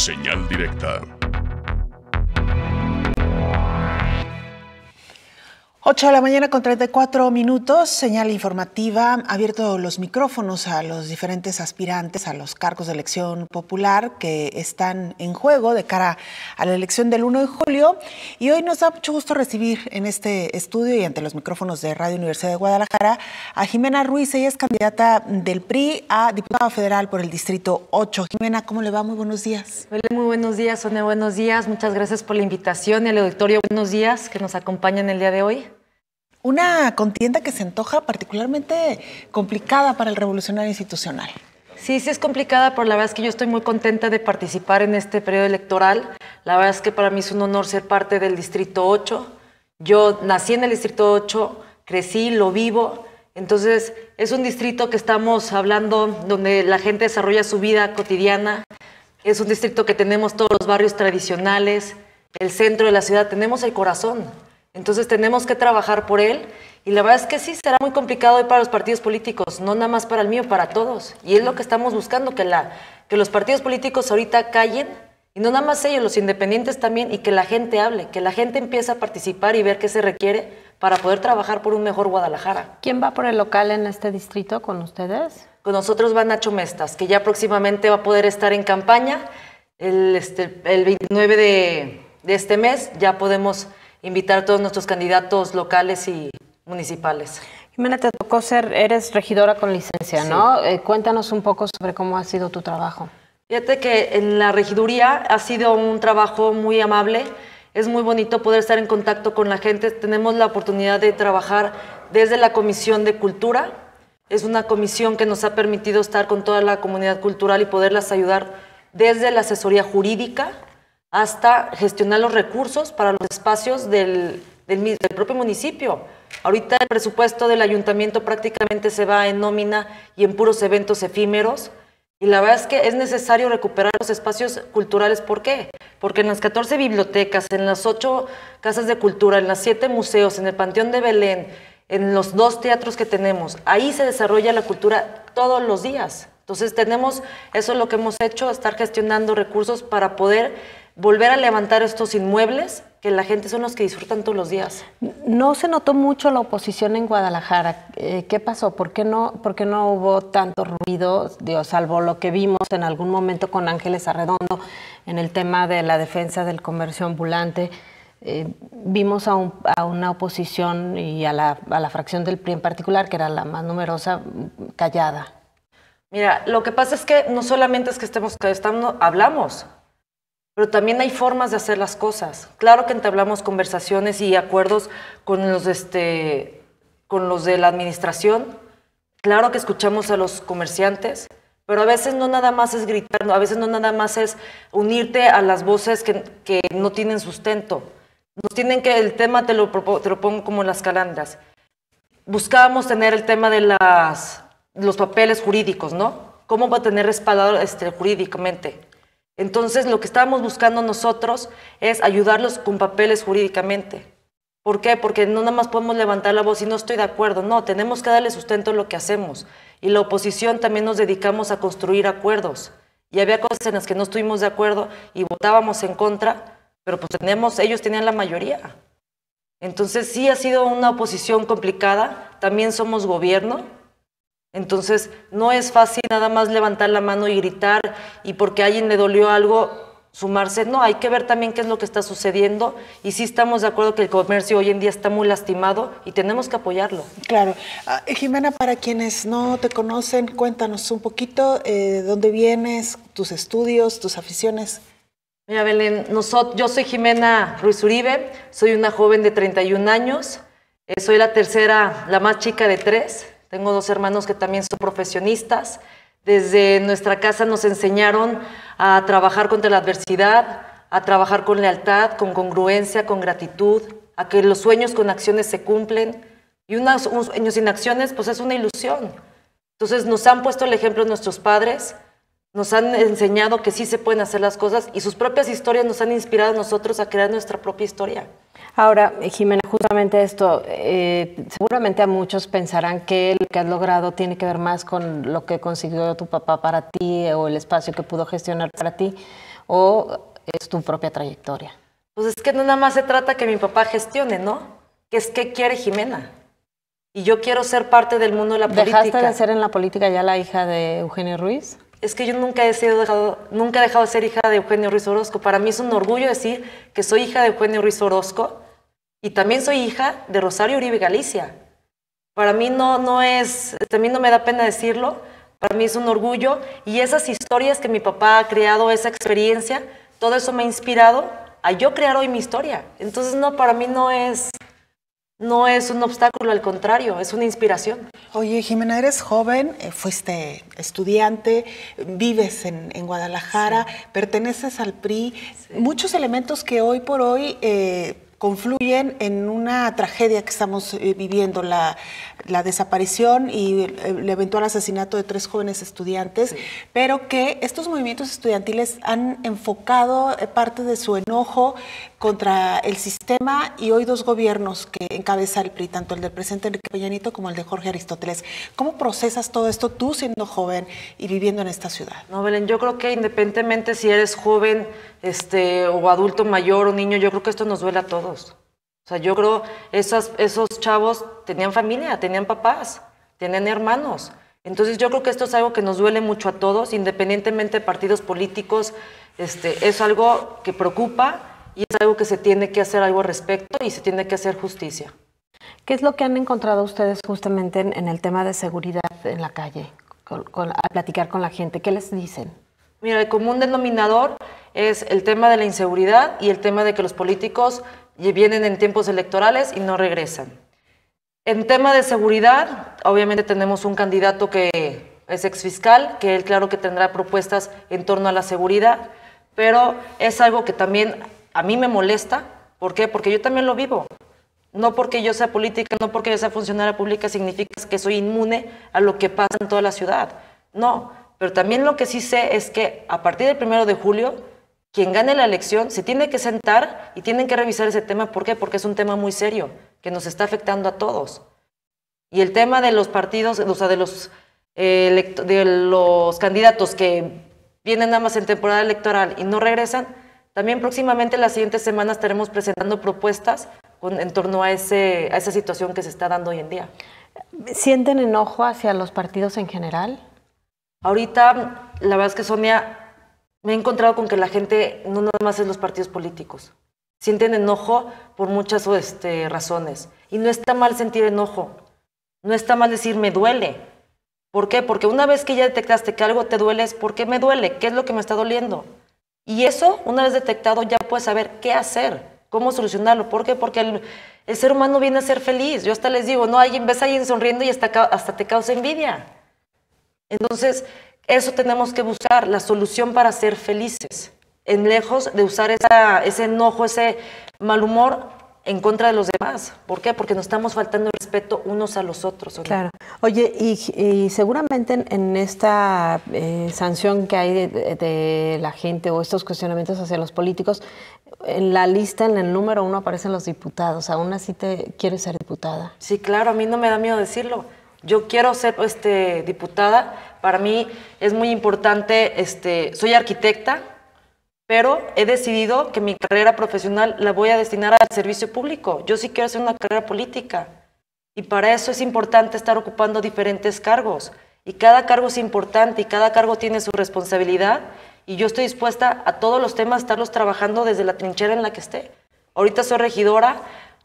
Señal directa. 8 de la mañana con 34 minutos, señal informativa, abierto los micrófonos a los diferentes aspirantes a los cargos de elección popular que están en juego de cara a la elección del 1 de julio. Y hoy nos da mucho gusto recibir en este estudio y ante los micrófonos de Radio Universidad de Guadalajara a Jimena Ruiz. Ella es candidata del PRI a diputada federal por el Distrito 8. Jimena, ¿cómo le va? Muy buenos días. muy buenos días, Sonia, buenos días. Muchas gracias por la invitación y al auditorio, buenos días que nos acompañan el día de hoy. Una contienda que se antoja particularmente complicada para el revolucionario institucional. Sí, sí es complicada, pero la verdad es que yo estoy muy contenta de participar en este periodo electoral. La verdad es que para mí es un honor ser parte del Distrito 8. Yo nací en el Distrito 8, crecí, lo vivo. Entonces, es un distrito que estamos hablando donde la gente desarrolla su vida cotidiana. Es un distrito que tenemos todos los barrios tradicionales, el centro de la ciudad, tenemos el corazón. Entonces tenemos que trabajar por él y la verdad es que sí, será muy complicado hoy para los partidos políticos, no nada más para el mío, para todos. Y es lo que estamos buscando, que, la, que los partidos políticos ahorita callen y no nada más ellos, los independientes también, y que la gente hable, que la gente empiece a participar y ver qué se requiere para poder trabajar por un mejor Guadalajara. ¿Quién va por el local en este distrito con ustedes? Con nosotros va Nacho Mestas, que ya próximamente va a poder estar en campaña. El, este, el 29 de, de este mes ya podemos invitar a todos nuestros candidatos locales y municipales. Jimena, te tocó ser, eres regidora con licencia, ¿no? Eh, cuéntanos un poco sobre cómo ha sido tu trabajo. Fíjate que en la regiduría ha sido un trabajo muy amable. Es muy bonito poder estar en contacto con la gente. Tenemos la oportunidad de trabajar desde la Comisión de Cultura. Es una comisión que nos ha permitido estar con toda la comunidad cultural y poderlas ayudar desde la asesoría jurídica, hasta gestionar los recursos para los espacios del, del, propio municipio. Ahorita el presupuesto del ayuntamiento prácticamente se va en nómina y en puros eventos efímeros. Y la verdad es que es necesario recuperar los espacios culturales. ¿Por qué? Porque en las 14 bibliotecas, en las 8 casas de cultura, en las 7 museos, en el Panteón de Belén, en los dos teatros que tenemos, ahí se desarrolla la cultura todos los días. Entonces tenemos, eso es lo que hemos hecho, estar gestionando recursos para poder volver a levantar estos inmuebles que la gente son los que disfrutan todos los días. No se notó mucho la oposición en Guadalajara. Eh, ¿Qué pasó? ¿Por qué, no, ¿Por qué no hubo tanto ruido, Dios, salvo lo que vimos en algún momento con Ángeles Arredondo en el tema de la defensa del comercio ambulante? Eh, vimos a, a, una oposición y a la, a la fracción del PRI en particular, que era la más numerosa, callada. Mira, lo que pasa es que no solamente es que estemos, que estamos, hablamos, pero también hay formas de hacer las cosas. Claro que entablamos conversaciones y acuerdos con los, este, con los de la administración, claro que escuchamos a los comerciantes, pero a veces no nada más es gritar, a veces no nada más es unirte a las voces que, que no tienen sustento. Nos tienen que, el tema te lo, te lo pongo como las calandras. Buscábamos tener el tema de las, los papeles jurídicos, ¿no? ¿Cómo va a tener respaldado este, jurídicamente? Entonces, lo que estábamos buscando nosotros es ayudarlos con papeles jurídicamente. ¿Por qué? Porque no nada más podemos levantar la voz y no estoy de acuerdo. No, tenemos que darle sustento a lo que hacemos. Y la oposición también nos dedicamos a construir acuerdos. Y había cosas en las que no estuvimos de acuerdo y votábamos en contra, pero pues tenemos, ellos tenían la mayoría. Entonces sí ha sido una oposición complicada. También somos gobierno entonces, no es fácil nada más levantar la mano y gritar y porque a alguien le dolió algo sumarse. No, hay que ver también qué es lo que está sucediendo y sí estamos de acuerdo que el comercio hoy en día está muy lastimado y tenemos que apoyarlo. Claro. Ah, Jimena, para quienes no te conocen, cuéntanos un poquito eh, dónde vienes, tus estudios, tus aficiones. Mira, Belén, nosotros, yo soy Jimena Ruiz Uribe, soy una joven de 31 años, eh, soy la tercera, la más chica de tres. Tengo dos hermanos que también son profesionistas. Desde nuestra casa nos enseñaron a trabajar contra la adversidad, a trabajar con lealtad, con congruencia, con gratitud, a que los sueños con acciones se cumplen. Y unos, sueños sin acciones, pues es una ilusión. Entonces nos han puesto el ejemplo nuestros padres, nos han enseñado que sí se pueden hacer las cosas y sus propias historias nos han inspirado a nosotros a crear nuestra propia historia. Ahora, Jimena, justamente esto, eh, seguramente a muchos pensarán que lo que has logrado tiene que ver más con lo que consiguió tu papá para ti o el espacio que pudo gestionar para ti, o es tu propia trayectoria? Pues es que no nada más se trata que mi papá gestione, ¿no? Que es que quiere Jimena. Y yo quiero ser parte del mundo de la política. ¿Dejaste de ser en la política ya la hija de Eugenio Ruiz? Es que yo nunca he, sido dejado, nunca he dejado de ser hija de Eugenio Ruiz Orozco. Para mí es un orgullo decir que soy hija de Eugenio Ruiz Orozco y también soy hija de Rosario Uribe Galicia. Para mí no, no es, también no me da pena decirlo, para mí es un orgullo y esas historias que mi papá ha creado, esa experiencia, todo eso me ha inspirado a yo crear hoy mi historia. Entonces, no, para mí no es, no es un obstáculo, al contrario, es una inspiración. Oye, Jimena, eres joven, eh, fuiste estudiante, vives en, Guadalajara, perteneces al PRI, muchos elementos que hoy por hoy... Eh, confluyen en una tragedia que estamos eh, viviendo, la, desaparición y el, eventual asesinato de tres jóvenes estudiantes, pero que estos movimientos estudiantiles han enfocado eh, parte de su enojo contra el sistema y hoy dos gobiernos que encabeza el PRI, tanto el del presidente Enrique Peñanito como el de Jorge Aristóteles. ¿Cómo procesas todo esto tú siendo joven y viviendo en esta ciudad? No, Belén, yo creo que independientemente si eres joven este, o adulto mayor o niño, yo creo que esto nos duele a todos. O sea, yo creo esos, esos chavos tenían familia, tenían papás, tenían hermanos. Entonces yo creo que esto es algo que nos duele mucho a todos, independientemente de partidos políticos, este, es algo que preocupa y es algo que se tiene que hacer algo al respecto y se tiene que hacer justicia. ¿Qué es lo que han encontrado ustedes justamente en, el tema de seguridad en la calle, a platicar con la gente? ¿Qué les dicen? Mira, el común denominador es el tema de la inseguridad y el tema de que los políticos vienen en tiempos electorales y no regresan. En tema de seguridad, obviamente tenemos un candidato que es exfiscal, que él claro que tendrá propuestas en torno a la seguridad, pero es algo que también a mí me molesta. ¿Por qué? Porque yo también lo vivo. No porque yo sea política, no porque yo sea funcionaria pública significa que soy inmune a lo que pasa en toda la ciudad. No, pero también lo que sí sé es que a partir del primero de julio, quien gane la elección se tiene que sentar y tienen que revisar ese tema. ¿Por qué? Porque es un tema muy serio que nos está afectando a todos. Y el tema de los partidos, o sea, de los, eh, de los candidatos que vienen nada más en temporada electoral y no regresan, también próximamente las siguientes semanas estaremos presentando propuestas en torno a, ese, a esa situación que se está dando hoy en día. ¿Sienten enojo hacia los partidos en general? Ahorita, la verdad es que Sonia, me he encontrado con que la gente no nada más es los partidos políticos. Sienten enojo por muchas este, razones. Y no está mal sentir enojo. No está mal decir me duele. ¿Por qué? Porque una vez que ya detectaste que algo te duele es ¿por qué me duele? ¿Qué es lo que me está doliendo? Y eso, una vez detectado, ya puedes saber qué hacer, cómo solucionarlo. ¿Por qué? Porque el, ser humano viene a ser feliz. Yo hasta les digo, no, alguien ves a alguien sonriendo y hasta, hasta te causa envidia. Entonces, eso tenemos que buscar, la solución para ser felices. En lejos de usar esa, ese enojo, ese mal humor, en contra de los demás. ¿Por qué? Porque nos estamos faltando respeto unos a los otros. Claro. Oye, y, seguramente en, esta eh, sanción que hay de, la gente o estos cuestionamientos hacia los políticos, en la lista, en el número uno aparecen los diputados. ¿Aún así te quieres ser diputada? Sí, claro, a mí no me da miedo decirlo. Yo quiero ser este, diputada. Para mí es muy importante, este, soy arquitecta, pero he decidido que mi carrera profesional la voy a destinar al servicio público. Yo sí quiero hacer una carrera política y para eso es importante estar ocupando diferentes cargos. Y cada cargo es importante y cada cargo tiene su responsabilidad y yo estoy dispuesta a todos los temas estarlos trabajando desde la trinchera en la que esté. Ahorita soy regidora,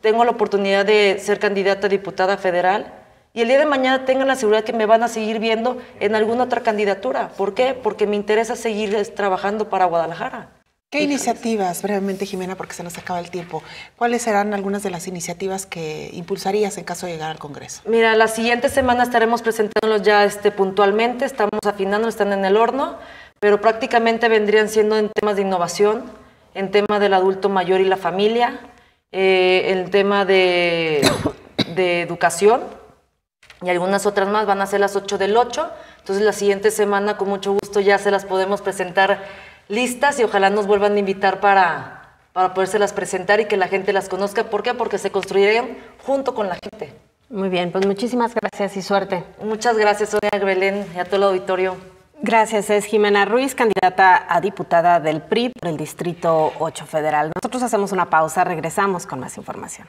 tengo la oportunidad de ser candidata a diputada federal y el día de mañana tengan la seguridad que me van a seguir viendo en alguna otra candidatura. ¿Por qué? Porque me interesa seguir trabajando para Guadalajara. ¿Qué iniciativas, brevemente Jimena, porque se nos acaba el tiempo, cuáles serán algunas de las iniciativas que impulsarías en caso de llegar al Congreso? Mira, la siguiente semana estaremos presentándolos ya este, puntualmente, estamos afinando, están en el horno, pero prácticamente vendrían siendo en temas de innovación, en tema del adulto mayor y la familia, eh, en tema de, de educación, y algunas otras más van a ser las 8 del 8. Entonces la siguiente semana con mucho gusto ya se las podemos presentar listas y ojalá nos vuelvan a invitar para, para podérselas presentar y que la gente las conozca. ¿Por qué? Porque se construirían junto con la gente. Muy bien, pues muchísimas gracias y suerte. Muchas gracias, Sonia Belén, y a todo el auditorio. Gracias, es Jimena Ruiz, candidata a diputada del PRI por el Distrito 8 Federal. Nosotros hacemos una pausa, regresamos con más información.